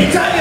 Italian!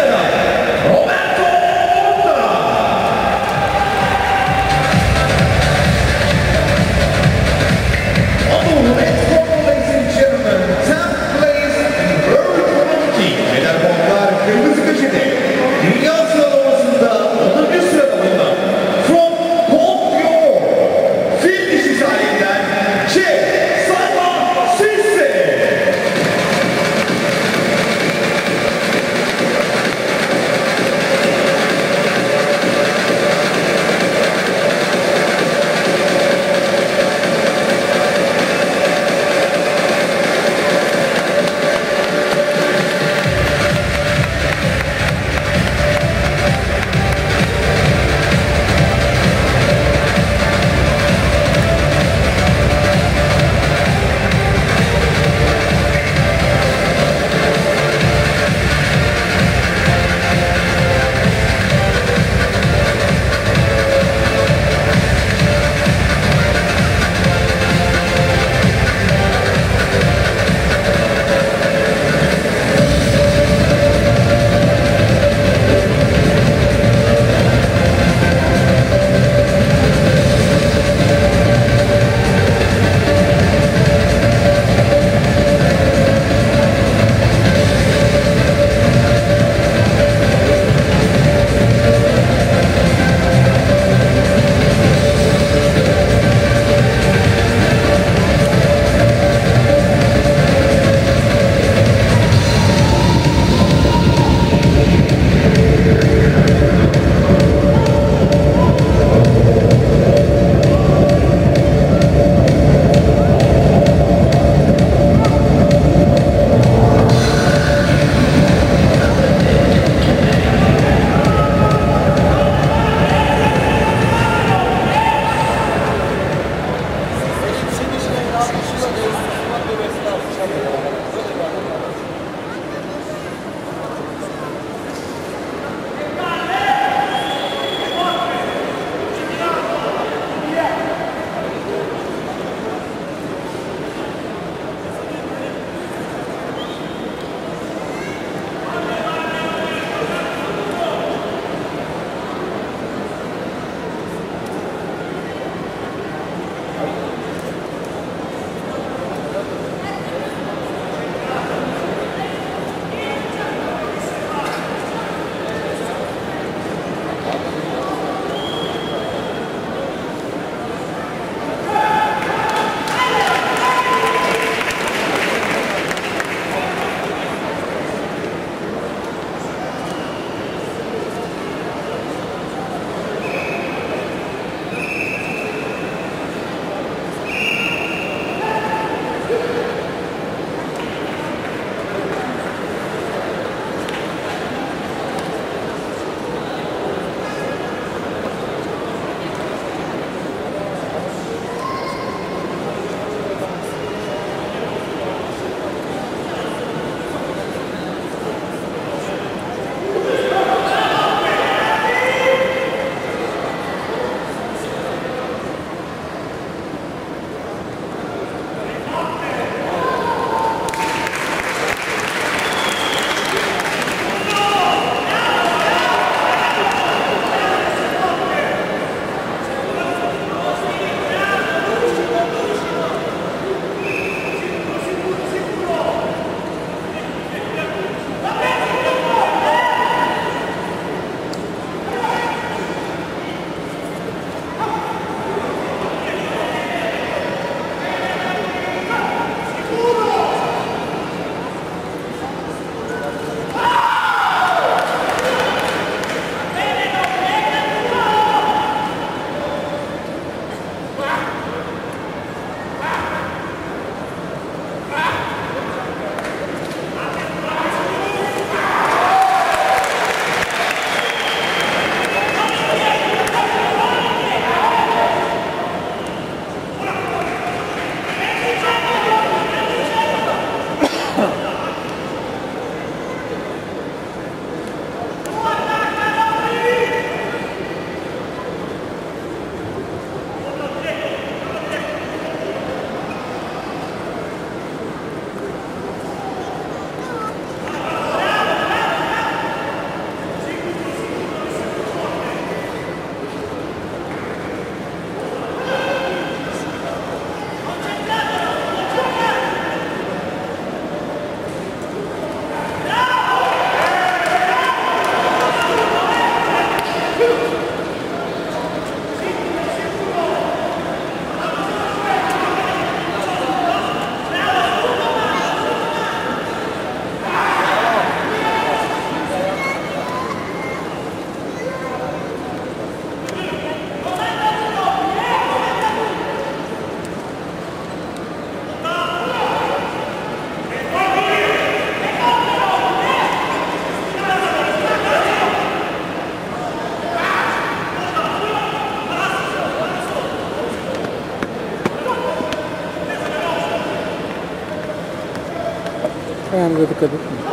हमें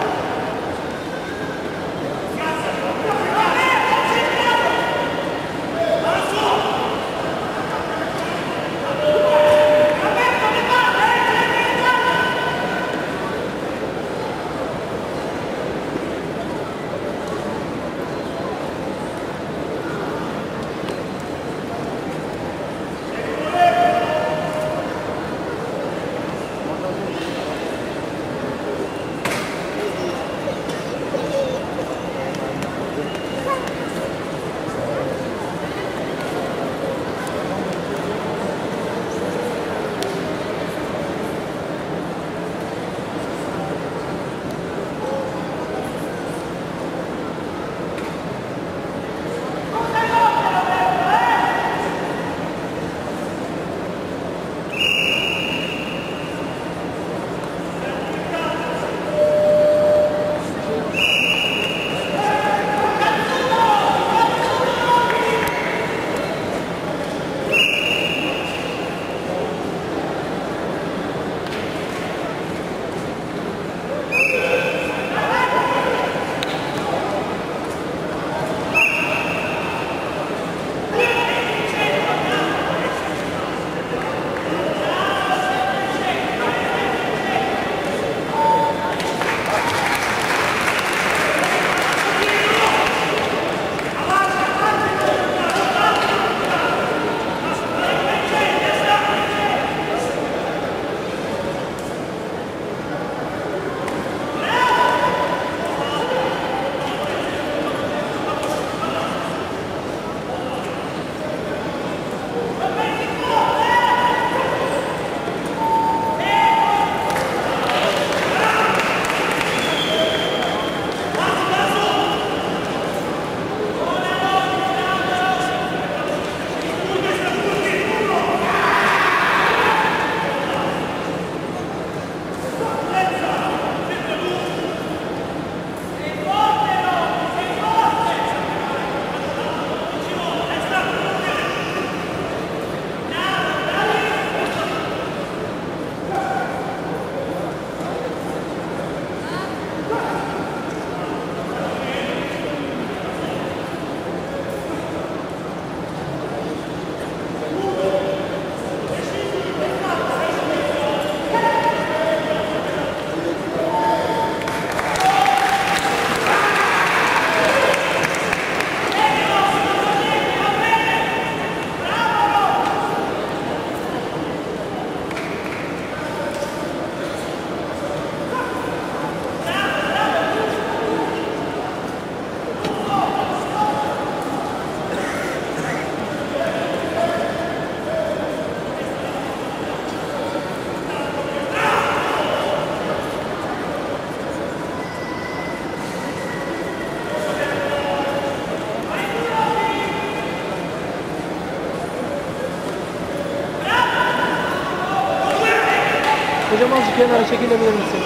Hocam azıcık kenara çekilebilir misin?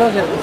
Gracias.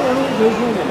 onu gözlüğüne